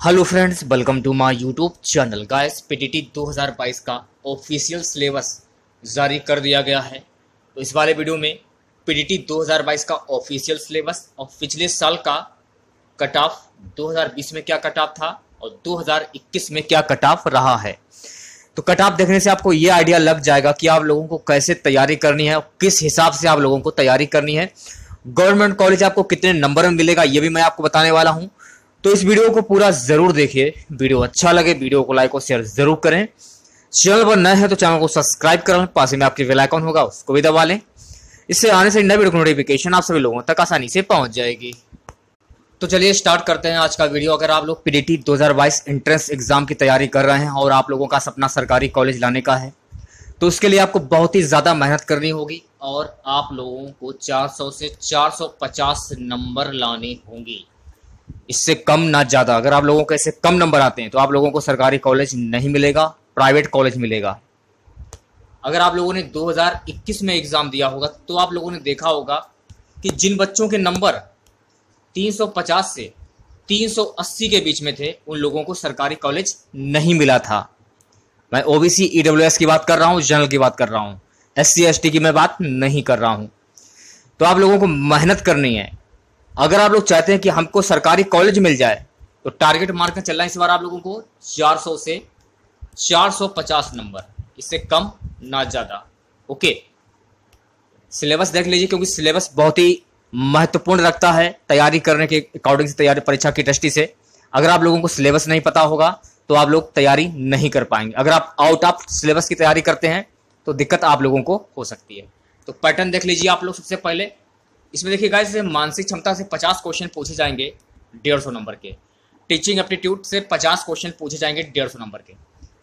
Hello friends welcome to my YouTube channel guys PTT 2022 का official syllabus जारी कर दिया गया है। तो इस वाले वीडियो में पीटीटी 2022 का ऑफिशियल सिलेबस और पिछले साल का कट ऑफ़ 2020 में क्या कट ऑफ़ था और 2021 में क्या कट ऑफ़ रहा है। तो कट ऑफ़ देखने से आपको ये आइडिया लग जाएगा कि आप लोगों को कैसे तैयारी करनी है किस हिसाब से आप लोगों को तैयारी करनी है। गवर्नमेंट कॉलेज आपको कितने नंबर में मिलेगा, ये भी मैं आपको बताने वाला हूँ। तो इस वीडियो को पूरा ज़रूर देखिए। वीडियो अच्छा लगे, वीडियो को लाइक और शेयर ज़रूर करें। चैनल पर नए हैं तो चैनल को सब्सक्राइब कर पास में आपके बेल आइकॉन होगा, उसको भी दबा लें। इससे आने से नए वीडियो की नोटिफिकेशन आप सभी लोगों तक आसानी से पहुँच जाएगी। तो चलिए स्टार्ट करते हैं आज का वीडियो अगर आप लोग पीडीटी 2022 एंट्रेंस एग्ज़ाम की तैयारी कर रहे हैं और आप लोगों का सपना सरकारी कॉलेज लाने का है तो उसके लिए आपको बहुत ही ज़्यादा मेहनत करनी होगी और आप लोगों को 400 से 450 नंबर लाने होंगे। इससे कम ना ज़्यादा। अगर आप लोगों को ऐसे कम नंबर आते हैं तो आप लोगों को सरकारी कॉलेज नहीं मिलेगा, प्राइवेट कॉलेज मिलेगा। अगर आप लोगों ने 2021 में एग्ज़ाम दिया होगा तो आप लोगों ने देखा होगा कि जिन बच्चों के नंबर 350 से 380 के बीच में थे, उन लोगों को सरकारी कॉलेज नहीं मिला था। मैं ओबीसी ईडब्ल्यूएस की बात कर रहा हूँ जनरल की बात कर रहा हूँ। एस सी की मैं बात नहीं कर रहा हूँ। तो आप लोगों को मेहनत करनी है। अगर आप लोग चाहते हैं कि हमको सरकारी कॉलेज मिल जाए तो टारगेट मार्क चल रहा है इस बार आप लोगों को 400 से 450 नंबर। इससे कम ना ज़्यादा। ओके? सिलेबस देख लीजिए, क्योंकि सिलेबस बहुत ही महत्वपूर्ण रखता है तैयारी करने के अकॉर्डिंग से, तैयारी परीक्षा की दृष्टि से। अगर आप लोगों को सिलेबस नहीं पता होगा तो आप लोग तैयारी नहीं कर पाएँगे। अगर आप आउट ऑफ़ सिलेबस की तैयारी करते हैं तो दिक्कत आप लोगों को हो सकती है। तो पैटर्न देख लीजिए आप लोग सबसे पहले। इसमें देखिए गाइस मानसिक क्षमता से 50 क्वेश्चन पूछे जाएँगे डेढ़ सौ नंबर के। टीचिंग एप्टीट्यूड से 50 क्वेश्चन पूछे जाएँगे डेढ़ सौ नंबर के।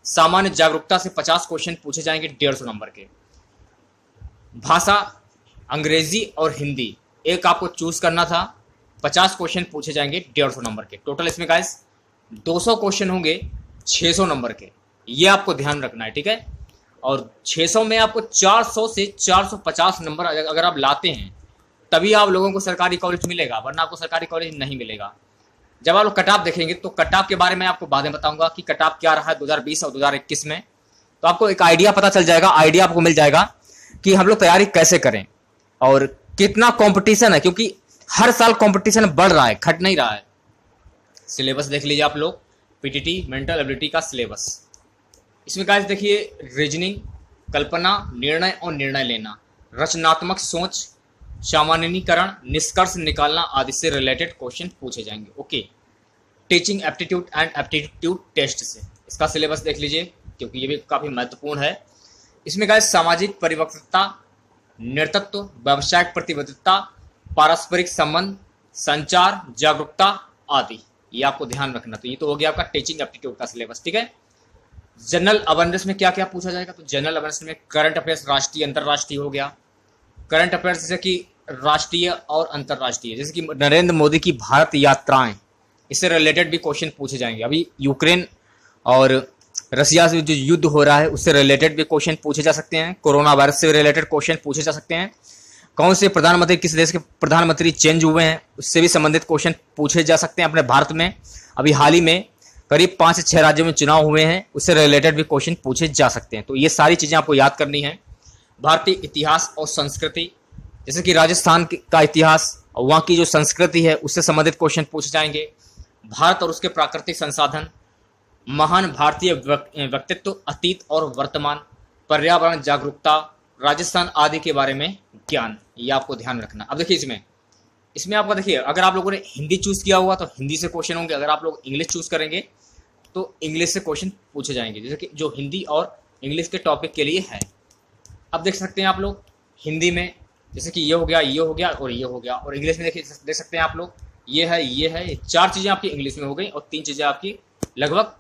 सामान्य जागरूकता से 50 क्वेश्चन पूछे जाएँगे डेढ़ सौ नंबर के। भाषा, अंग्रेज़ी और हिंदी, एक आपको चूज़ करना था 50 क्वेश्चन पूछे जाएँगे डेढ़ सौ नंबर के। टोटल इसमें गाइस 200 क्वेश्चन होंगे 600 नंबर के। ये आपको ध्यान रखना है, ठीक है? और 600 में आपको 400 से 450 नंबर अगर आप लाते हैं तभी आप लोगों को सरकारी कॉलेज मिलेगा, वरना आपको सरकारी कॉलेज नहीं मिलेगा। जब आप लोग कटाप देखेंगे तो कटाप के बारे में आपको बाद में बताऊँगा कि कटाप क्या रहा है 2020 और 2021 में। तो आपको एक आइडिया पता चल जाएगा आइडिया आपको मिल जाएगा कि हम लोग तैयारी कैसे करें और कितना कंपटीशन है, क्योंकि हर साल कंपटीशन बढ़ रहा है, घट नहीं रहा है। सिलेबस देख लीजिए आप लोग पीटीटी मेंटल एबिलिटी का सिलेबस इसमें गाइस देखिए रीजनिंग कल्पना, निर्णय और निर्णय लेना। रचनात्मक सोच सामान्यकरण, निष्कर्ष निकालना आदि से रिलेटेड क्वेश्चन पूछे जाएँगे। Okay teaching aptitude and aptitude test से। इसका सिलेबस देख लीजिए, क्योंकि ये भी काफ़ी महत्वपूर्ण है। इसमें गाइस सामाजिक परिवर्तनता, नेतृत्व, व्यावसायिक प्रतिबद्धता, पारस्परिक संबंध, संचार, जागरूकता आदि। ये आपको ध्यान रखना। तो ये तो हो गया आपका टीचिंग एप्टीट्यूड का सिलेबस ठीक है? जनरल अवेयरनेस में क्या क्या पूछा जाएगा? तो जनरल अवेयरनेस में करंट अफेयर्स राष्ट्रीय, अंतर्राष्ट्रीय हो गया। करंट अफेयर्स, जैसे कि राष्ट्रीय और अंतर्राष्ट्रीय, जैसे कि नरेंद्र मोदी की भारत यात्राएँ, इससे रिलेटेड भी क्वेश्चन पूछे जाएँगे। अभी यूक्रेन और रसिया से जो युद्ध हो रहा है, उससे रिलेटेड भी क्वेश्चन पूछे जा सकते हैं। कोरोना वायरस से रिलेटेड क्वेश्चन पूछे जा सकते हैं। कौन से प्रधानमंत्री, किस देश के प्रधानमंत्री चेंज हुए हैं, उससे भी संबंधित क्वेश्चन पूछे जा सकते हैं अपने भारत में। अभी हाल ही में करीब पाँच से छः राज्यों में चुनाव हुए हैं, उससे रिलेटेड भी क्वेश्चन पूछे जा सकते हैं। तो ये सारी चीज़ें आपको याद करनी है। भारतीय इतिहास और संस्कृति, जैसे कि राजस्थान का इतिहास और वहाँ की जो संस्कृति है, उससे संबंधित क्वेश्चन पूछे जाएँगे। भारत और उसके प्राकृतिक संसाधन, महान भारतीय व्यक्तित्व, अतीत और वर्तमान, पर्यावरण जागरूकता, राजस्थान आदि के बारे में ज्ञान, ये आपको ध्यान रखना। अब देखिए इसमें इसमें आपका देखिए, अगर आप लोगों ने हिंदी चूज़ किया हुआ तो हिंदी से क्वेश्चन होंगे। अगर आप लोग इंग्लिश चूज़ करेंगे तो इंग्लिश से क्वेश्चन पूछे जाएँगे। जैसे कि जो हिंदी और इंग्लिश के टॉपिक के लिए है। अब देख सकते हैं आप लोग, हिंदी में, जैसे कि ये हो गया, ये हो गया और ये हो गया, और इंग्लिश में देखिए देख सकते हैं आप लोग, ये है ये है, ये चार चीज़ें आपकी इंग्लिश में हो गई और तीन चीज़ें आपकी लगभग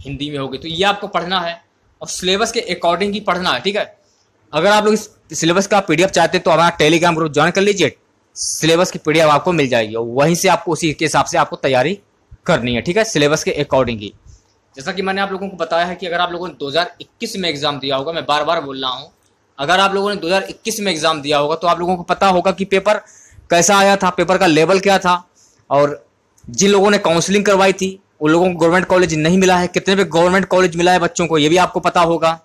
हिंदी में हो गई। तो ये आपको पढ़ना है और सिलेबस के अकॉर्डिंग ही पढ़ना है, ठीक है? अगर आप लोग इस सिलेबस का पीडीएफ चाहते हैं तो हमारा टेलीग्राम ग्रुप ज्वाइन कर लीजिए, सिलेबस की पीडीएफ आपको मिल जाएगी और वहीं से आपको उसी के हिसाब से आपको तैयारी करनी है, ठीक है? सिलेबस के अकॉर्डिंग ही। जैसा कि मैंने आप लोगों को बताया है कि अगर आप लोगों ने 2021 में एग्ज़ाम दिया होगा, मैं बार बार बोल रहा हूँ अगर आप लोगों ने 2021 में एग्ज़ाम दिया होगा तो आप लोगों को पता होगा कि पेपर कैसा आया था पेपर का लेवल क्या था। और जिन लोगों ने काउंसलिंग करवाई थी, उन लोगों को गवर्नमेंट कॉलेज नहीं मिला है। कितने पे गवर्नमेंट कॉलेज मिला है बच्चों को, ये भी आपको पता होगा।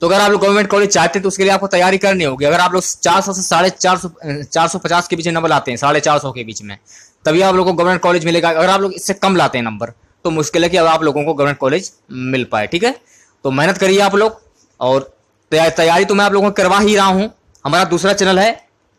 तो अगर आप लोग गवर्नमेंट कॉलेज चाहते हैं तो उसके लिए आपको तैयारी करनी होगी। अगर आप लोग चार सौ से साढ़े चार सौ चार सौ पचास के बीच नंबर लाते हैं, साढ़े चार सौ के बीच में, तभी आप लोगों को गवर्नमेंट कॉलेज मिलेगा। अगर आप लोग इससे कम लाते हैं नंबर तो मुश्किल है कि अब आप लोगों को गवर्नमेंट कॉलेज मिल पाए, ठीक है? तो मेहनत करिए आप लोग, और तैयारी तो मैं आप लोगों को करवा ही रहा हूँ। हमारा दूसरा चैनल है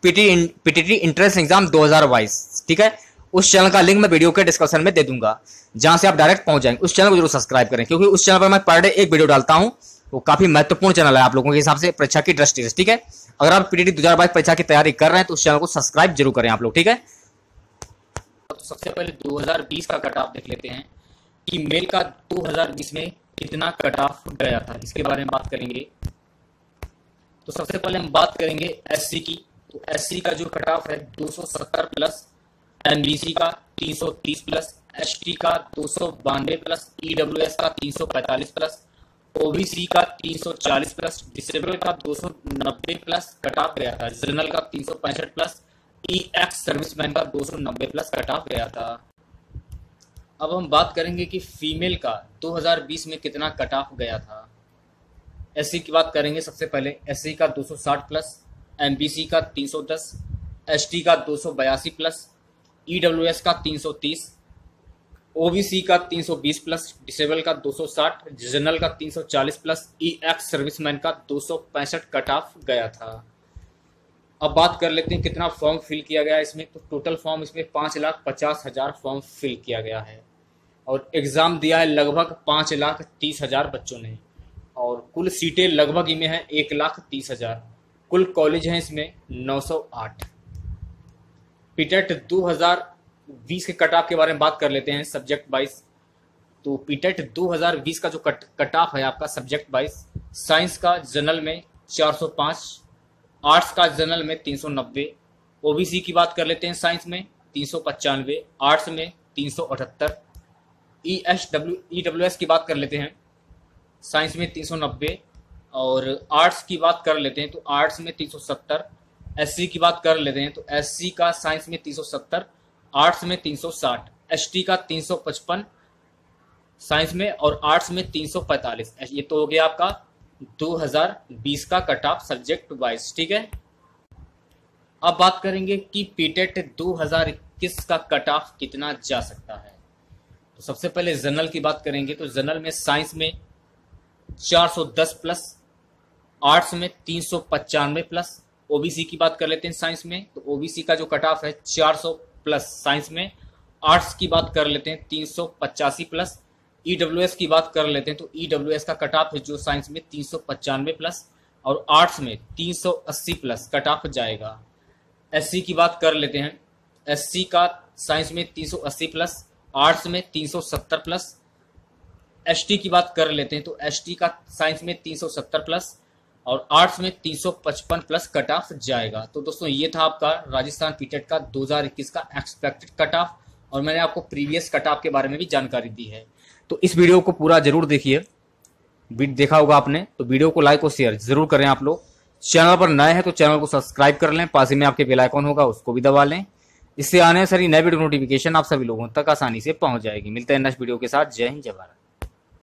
पीटी पीटीटी इंट्रेंस एग्ज़ाम 2022 ठीक है? उस चैनल का लिंक मैं वीडियो के डिस्क्रिप्शन में दे दूँगा, जहाँ से आप डायरेक्ट पहुँच जाएँगे। उस चैनल को ज़रूर सब्सक्राइब करें, क्योंकि उस चैनल पर मैं पर डे एक वीडियो डालता हूँ। वो काफ़ी महत्वपूर्ण चैनल है आप लोगों के हिसाब से, परीक्षा की दृष्टि से। ठीक है? अगर आप पीटीटी दो हज़ार बाईस परीक्षा की तैयारी कर रहे हैं तो उस चैनल को सब्सक्राइब ज़रूर करें आप लोग। ठीक है? तो सबसे पहले 2020 का कट ऑफ़ देख लेते हैं कि मेल का 2020 में कितना कट ऑफ़ गया था, इसके बारे में बात करेंगे। तो सबसे पहले हम बात करेंगे एससी की। तो एससी का जो कट ऑफ़ है 270 प्लस एमबीसी का 330 प्लस एसटी का दो सौ बानबे प्लस ईडब्ल्यूएस का 345 प्लस ओबीसी का 340 प्लस डिसेबल का 290 प्लस कट ऑफ़ गया था। जनरल का तीन सौ पैंसठ प्लस ई एक्स सर्विसमैन का 290 प्लस कट ऑफ़ गया था। अब हम बात करेंगे कि फीमेल का 2020 में कितना कट ऑफ़ गया था। एससी की बात करेंगे सबसे पहले एससी का 260 प्लस एमबीसी का 310 एसटी का दो सौ बयासी प्लस ईडब्ल्यूएस का 330 ओबीसी का 320 प्लस डिसेबल का 260 जनरल का 340 प्लस ई एक्स सर्विसमैन का दो सौ पैंसठ कट ऑफ़ गया था। अब बात कर लेते हैं कितना फॉर्म फिल किया गया इसमें तो टोटल फॉर्म इसमें पाँच लाख पचास हज़ार फॉर्म फिल किया गया है। और एग्ज़ाम दिया है लगभग पाँच लाख तीस हज़ार बच्चों ने। और कुल सीटें लगभग इनमें हैं एक लाख तीस हज़ार। कुल कॉलेज हैं इसमें नौ सौ आठ। पीटेट दो हज़ार बीस के कट ऑफ़ के बारे में बात कर लेते हैं सब्जेक्ट वाइज तो पीटेट 2020 का जो कट कट ऑफ़ है आपका सब्जेक्ट वाइज साइंस का जनरल में 405 आर्ट्स का जनरल में 390 ओबीसी की बात कर लेते हैं साइंस में तीन सौ पचानवे आर्ट्स में तीन सौ अठहत्तर। E S W E W S की बात कर लेते हैं। साइंस में 390 और आर्ट्स की बात कर लेते हैं तो आर्ट्स में तीन सौ 370 एससी की बात कर लेते हैं तो एससी का साइंस में 370 आर्ट्स में तीन सौ 360 एसटी का 355 साइंस में और आर्ट्स में 345 ये तो हो गया आपका 2020 का कट ऑफ़ सब्जेक्ट वाइज, ठीक है? अब बात करेंगे कि पीटेट 2021 का कट ऑफ़ कितना जा सकता है। तो सबसे पहले जनरल की बात करेंगे तो जनरल में साइंस में 410 प्लस आर्ट्स में तीन सौ पचानवे प्लस। ओबीसी की बात कर लेते हैं साइंस में तो ओबीसी का जो कट ऑफ़ है 400 प्लस साइंस में, आर्ट्स की बात कर लेते हैं तीन सौ पचासी प्लस ईडब्ल्यू की बात कर लेते हैं तो ईडब्ल्यू का कट ऑफ़ है जो साइंस में तीन सौ पचानवे प्लस, और आर्ट्स में तीन सौ अस्सी प्लस कट ऑफ़ जाएगा। एस की बात कर लेते हैं, एससी का साइंस में तीन सौ अस्सी प्लस, आर्ट्स में तीन सौ सत्तर प्लस एसटी की बात कर लेते हैं तो एसटी का साइंस में तीन सौ सत्तर प्लस और आर्ट्स में 355 प्लस कट ऑफ़ जाएगा। तो दोस्तों, ये था आपका राजस्थान पीटेट का 2021 का एक्सपेक्टेड कट ऑफ़ और मैंने आपको प्रीवियस कट ऑफ़ के बारे में भी जानकारी दी है। तो इस वीडियो को पूरा ज़रूर देखिए। देखा होगा आपने तो वीडियो को लाइक और शेयर ज़रूर करें आप लोग। चैनल पर नए हैं तो चैनल को सब्सक्राइब कर लें, पास ही में आपके बेल आइकॉन होगा, उसको भी दबा लें। इससे आने सारी नए वीडियो नोटिफिकेशन आप सभी लोगों तक आसानी से पहुँच जाएगी। मिलते हैं नेक्स्ट वीडियो के साथ। जय हिंद, जय भारत।